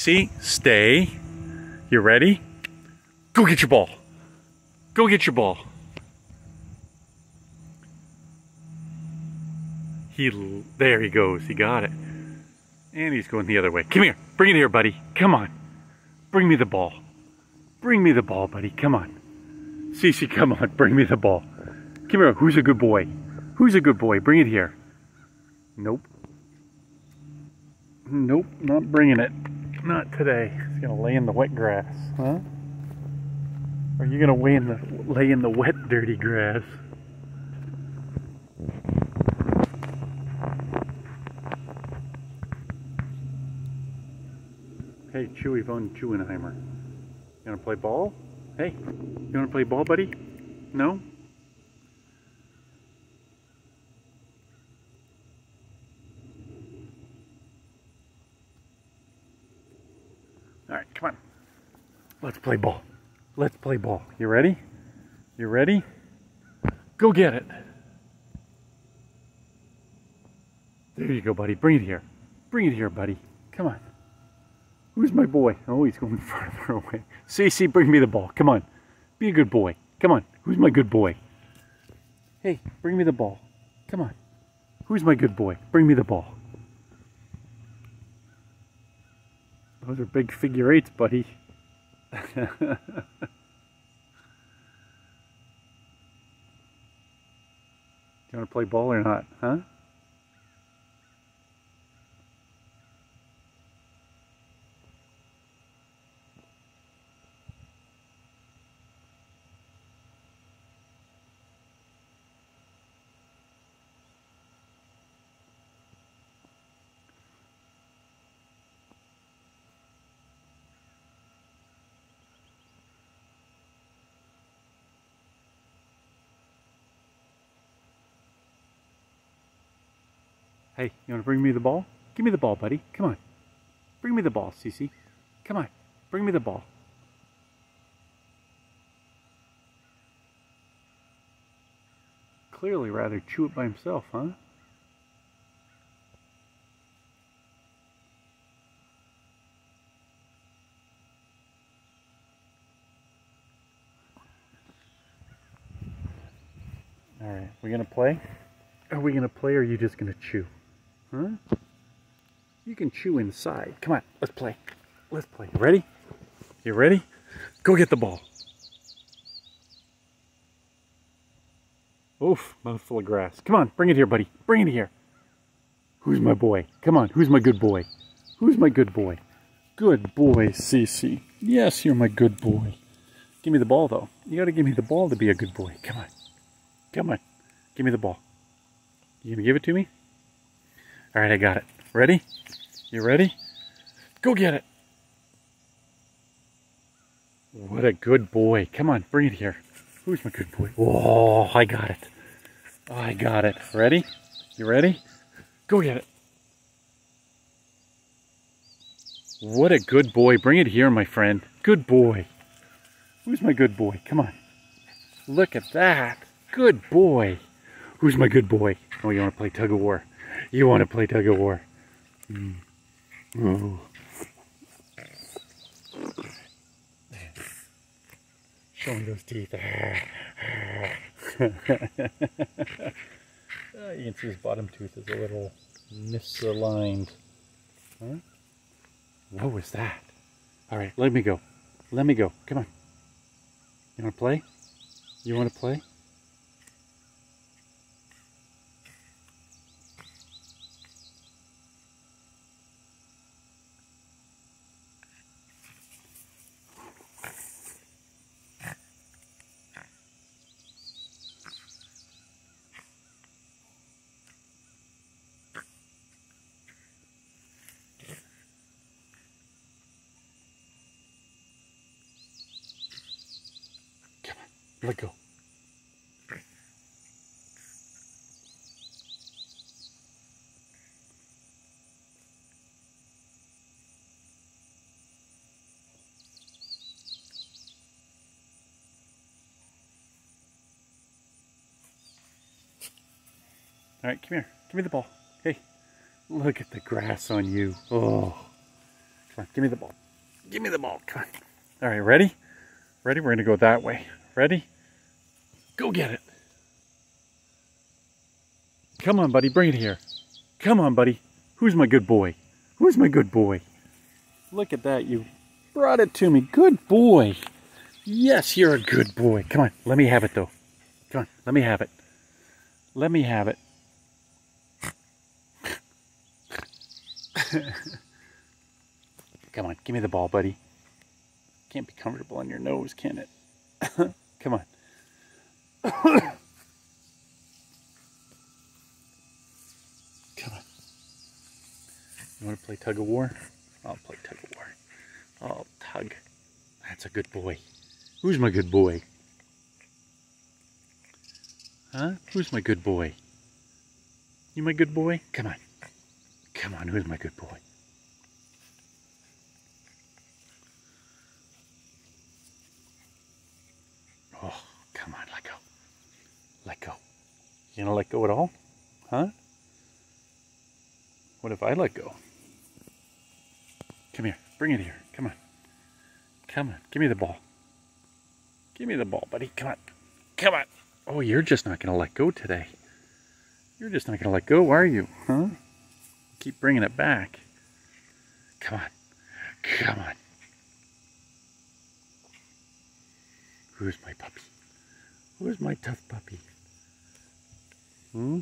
See, stay. You ready? Go get your ball. Go get your ball. He, there he goes. He got it. And he's going the other way. Come here. Bring it here, buddy. Come on. Bring me the ball. Bring me the ball, buddy. Come on. Cece, come on. Bring me the ball. Come here. Who's a good boy? Who's a good boy? Bring it here. Nope. Nope, not bringing it. Not today. He's gonna lay in the wet grass, huh? Or are you gonna lay in the lay in the wet, dirty grass? Hey, Chewy von Chewenheimer. You wanna play ball? Hey, you wanna play ball, buddy? No? All right, come on. Let's play ball. Let's play ball. You ready? You ready? Go get it. There you go, buddy. Bring it here. Bring it here, buddy. Come on. Who's my boy? Oh, he's going farther away. Cece, bring me the ball. Come on. Be a good boy. Come on. Who's my good boy? Hey, bring me the ball. Come on. Who's my good boy? Bring me the ball. Those are big figure eights, buddy. Do you want to play ball or not, huh? Hey, you want to bring me the ball? Give me the ball, buddy. Come on. Bring me the ball, Cece. Come on. Bring me the ball. Clearly rather chew it by himself, huh? All right, we gonna play? Are we gonna play or are you just gonna chew? Huh? You can chew inside. Come on, let's play. Let's play. You Ready? You ready? Go get the ball. Oof, mouthful of grass. Come on, bring it here, buddy. Bring it here. Who's my boy? Come on, who's my good boy? Who's my good boy? Good boy, Cece. Yes, you're my good boy. Give me the ball, though. You gotta give me the ball to be a good boy. Come on. Come on. Give me the ball. You gonna give it to me? All right, I got it. Ready? You ready? Go get it. What a good boy. Come on, bring it here. Who's my good boy? Oh, I got it. I got it. Ready? You ready? Go get it. What a good boy. Bring it here, my friend. Good boy. Who's my good boy? Come on. Look at that. Good boy. Who's my good boy? Oh, you want to play tug of war? You want to play tug of war? Mm. Oh. Show me those teeth. uh, you can see his bottom tooth is a little misaligned. Huh? What was that? All right, let me go. Let me go. Come on. You want to play? You want to play? Let go. All right, come here. Give me the ball. Hey, look at the grass on you. Oh, Come on, give me the ball. Give me the ball. Come on. All right, ready? Ready? We're going to go that way. Ready? Go get it. Come on, buddy. Bring it here. Come on, buddy. Who's my good boy? Who's my good boy? Look at that. You brought it to me. Good boy. Yes, you're a good boy. Come on. Let me have it, though. Come on. Let me have it. Let me have it. Come on. Give me the ball, buddy. Can't be comfortable on your nose, can it? Come on. Come on. You want to play tug of war? I'll play tug of war. I'll tug. That's a good boy. Who's my good boy? Huh? Who's my good boy? You my good boy? Come on. Come on, who's my good boy? Oh, come on, let go. Let go. You gonna let go at all? Huh? What if I let go? Come here. Bring it here. Come on. Come on. Give me the ball. Give me the ball, buddy. Come on. Come on. Oh, you're just not going to let go today. You're just not going to let go, are you? Huh? Keep bringing it back. Come on. Come on. Who's my puppy? Who's my tough puppy? Hmm?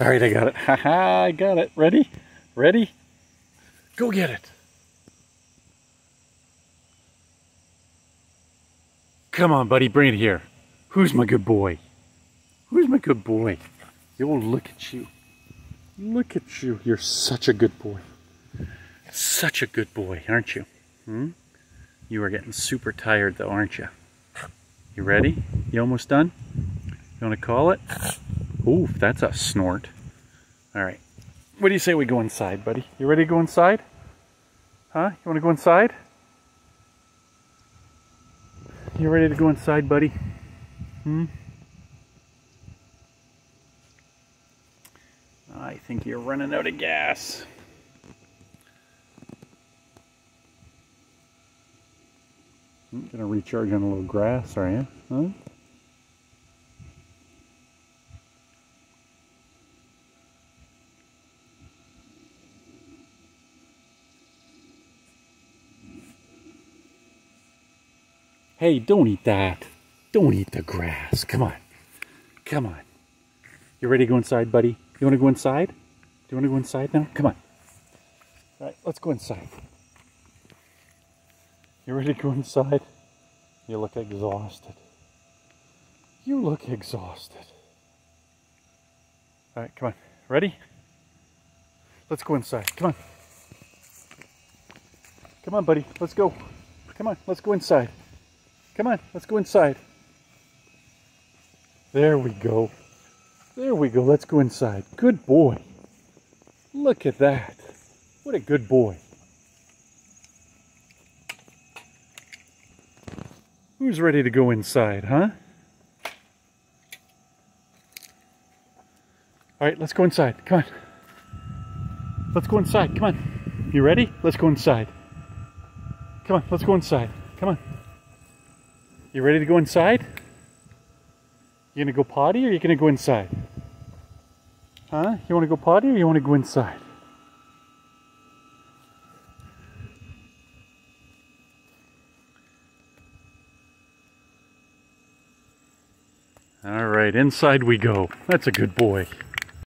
All right, I got it. Ha ha, I got it. Ready? Ready? Go get it. Come on, buddy, bring it here. Who's my good boy? Who's my good boy? Yo, look at you. Look at you. You're such a good boy. Such a good boy, aren't you? Hmm? You are getting super tired though, aren't you? You ready? You almost done? You want to call it? Oof, that's a snort. All right. What do you say we go inside, buddy? You ready to go inside? Huh? You want to go inside? You ready to go inside, buddy? Hmm? I think you're running out of gas. I'm gonna recharge on a little grass, are you? Huh? Hey, don't eat that. Don't eat the grass. Come on. Come on. You ready to go inside, buddy? You want to go inside? Do you want to go inside now? Come on. All right, let's go inside. You ready to go inside? You look exhausted. You look exhausted. All right, come on. Ready? Let's go inside. Come on. Come on, buddy. Let's go. Come on, let's go inside. Come on, let's go inside. There we go. There we go. Let's go inside. Good boy. Look at that. What a good boy. Who's ready to go inside, huh? All right, let's go inside. Come on. Let's go inside. Come on. You ready? Let's go inside. Come on, let's go inside. Come on. You ready to go inside? You gonna go potty or you gonna go inside? Huh? You wanna go potty or you wanna go inside? All right, inside we go. That's a good boy.